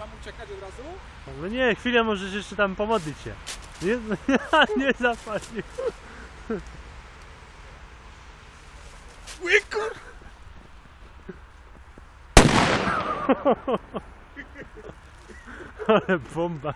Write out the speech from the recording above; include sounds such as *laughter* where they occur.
mam uciekać od razu? No nie, chwilę możesz jeszcze tam pomodlić się. Nie, *laughs* nie zapalił. Łykur! *laughs* Ale bomba.